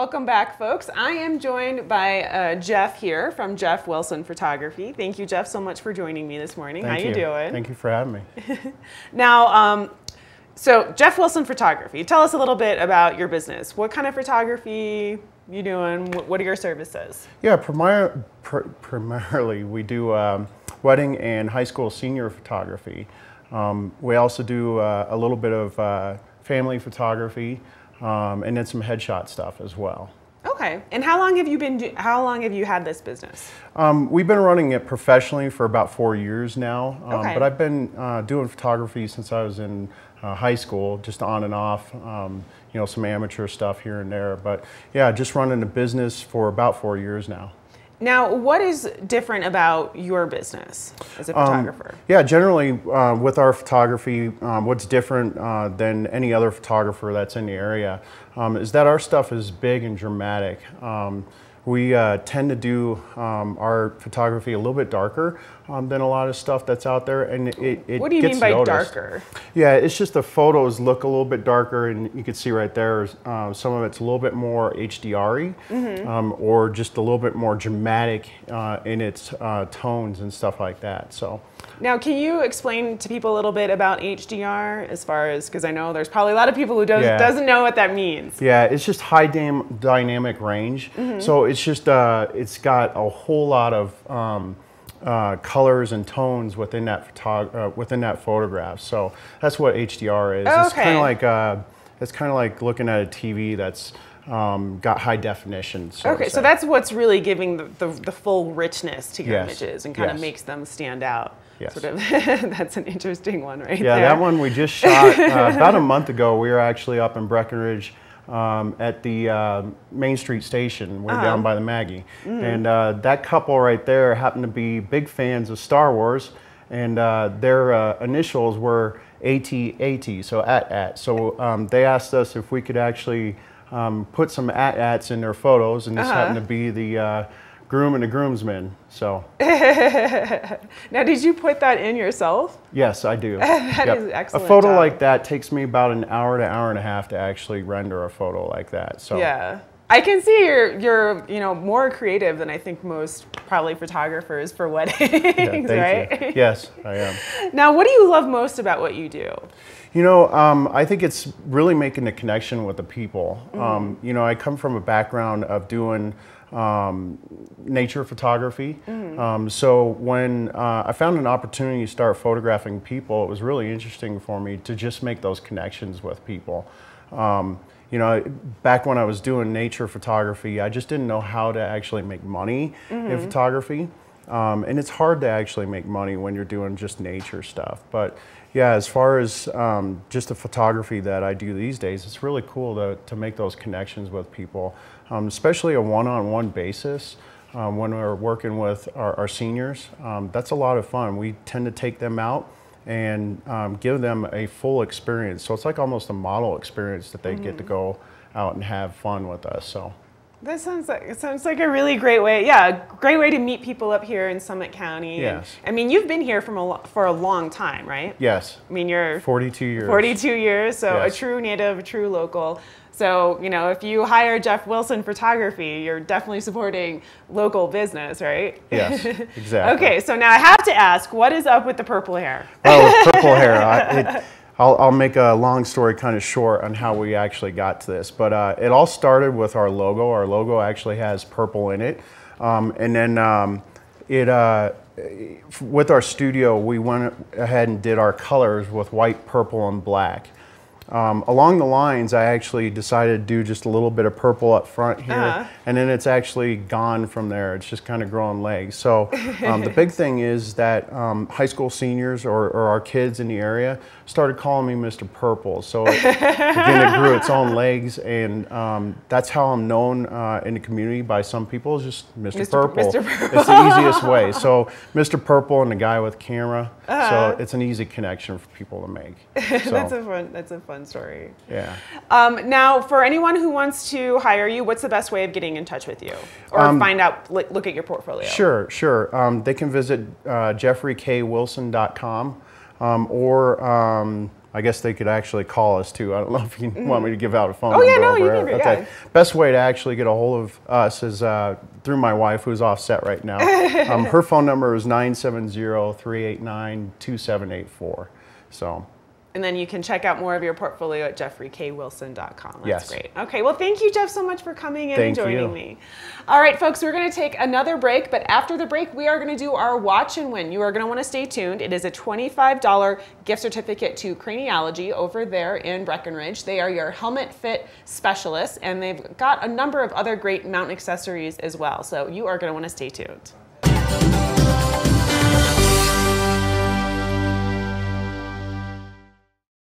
Welcome back, folks. I am joined by uh, Jeff here from Jeff Wilson Photography. Thank you, Jeff, so much for joining me this morning. Thank How you, doing? Thank you for having me. now, um, so Jeff Wilson Photography. Tell us a little bit about your business. What kind of photography you doing? What are your services? Yeah, primar pr primarily we do um, wedding and high school senior photography. Um, we also do uh, a little bit of uh, family photography um, and then some headshot stuff as well. Okay. And how long have you been? How long have you had this business? Um, we've been running it professionally for about four years now. Um, okay. But I've been uh, doing photography since I was in uh, high school, just on and off. Um, you know, some amateur stuff here and there. But yeah, just running a business for about four years now. Now, what is different about your business as a Um, photographer? yeah, generally uh, with our photography, um, what's different uh, than any other photographer that's in the area um, is that our stuff is big and dramatic. We uh, tend to do um, our photography a little bit darker um, than a lot of stuff that's out there, and it, it what do you gets mean by noticed. darker? Yeah, it's just the photos look a little bit darker, and you can see right there, uh, some of it's a little bit more HDR-y, Mm-hmm. um, or just a little bit more dramatic uh, in its uh, tones and stuff like that. So. Now, can you explain to people a little bit about HDR as far as because I know there's probably a lot of people who does, Yeah. doesn't know what that means. Yeah, it's just high dam- dynamic range. Mm-hmm. So it's just uh, it's got a whole lot of um, uh, colors and tones within that photog- uh, within that photograph. So that's what HDR is. Okay. It's kind of like uh, it's kind of like looking at a TV that's um, got high definition. So Okay, so that's what's really giving the, the, the full richness to your Yes, images and kind of yes. makes them stand out. Yes. Sort of. that's an interesting one, right Yeah, there. that one we just shot uh, about a month ago. We were actually up in Breckenridge um, at the uh, Main Street station. We're down by the Maggie. And uh, that couple right there happened to be big fans of Star Wars, and uh, their uh, initials were AT-AT, so at-at. So um, they asked us if we could actually um, put some at-ats in their photos, and this happened to be the uh, groom and the groomsmen. So Now, did you put that in yourself? Yes, I do. That Yep. is excellent A photo job. like that takes me about an hour to hour and a half to actually render a photo like that. So Yeah. I can see you're you're you know more creative than I think most probably photographers for weddings, yeah, right? you. Yes, I am. Now, what do you love most about what you do? You know, um, I think it's really making the connection with the people. Mm-hmm. Um, you know, I come from a background of doing um, nature photography. Mm-hmm. Um, so when uh, I found an opportunity to start photographing people, it was really interesting for me to just make those connections with people. Um, you know, back when I was doing nature photography, I just didn't know how to actually make money in photography. Um, and it's hard to actually make money when you're doing just nature stuff. But yeah, as far as um, just the photography that I do these days, it's really cool to, to make those connections with people, um, especially a one-on-one basis. Um, when we're working with our, our seniors, um, that's a lot of fun. We tend to take them out and um, give them a full experience. So it's like almost a model experience that they get to go out and have fun with us. So. That sounds like it sounds like a really great way. Yeah, great way to meet people up here in Summit County. And, Yes. I mean, you've been here from a lo- for a long time, right? Yes, I mean, you're 42 years. 42 years, so Yes. a true native, a true local. So, you know, if you hire Jeff Wilson Photography, you're definitely supporting local business, right? Yes, exactly. okay, so now I have to ask, what is up with the purple hair? Oh, purple hair. I, it, I'll, I'll make a long story kind of short on how we actually got to this. But uh, it all started with our logo. Our logo actually has purple in it. Um, and then um, it, uh, with our studio, we went ahead and did our colors with white, purple, and black. Um, along the lines, I actually decided to do just a little bit of purple up front here, Uh-huh. and then it's actually gone from there. It's just kind of growing legs. So um, the big thing is that um, high school seniors or, or our kids in the area started calling me Mr. Purple. So it, again, it grew its own legs, and um, that's how I'm known uh, in the community by some people is just Mr. Mr. Purple. Mr. Purple. It's the easiest way. So Mr. Purple and the guy with camera. Uh-huh. So it's an easy connection for people to make. So, that's a fun. That's a fun story. yeah. Um, now, for anyone who wants to hire you, what's the best way of getting in touch with you or find out, look, look at your portfolio? Um, Sure, sure. Um, they can visit uh, jeffreykwilson.com. um, or um, I guess they could actually call us too. I don't know if you want me to give out a phone Oh, number. yeah, no, over you can it, Okay. yeah. Best way to actually get a hold of us is uh, through my wife, who's offset right now. um, her phone number is 970-389-2784. So. And then you can check out more of your portfolio at jeffreykwilson.com. That's Yes. great. Okay, well, thank you, Jeff, so much for coming in Thank and joining you. me. All right, folks, we're going to take another break, but after the break, we are going to do our watch and win. You are going to want to stay tuned. It is a $25 gift certificate to Craniology over there in Breckenridge. They are your helmet fit specialists, and they've got a number of other great mount accessories as well. So you are going to want to stay tuned.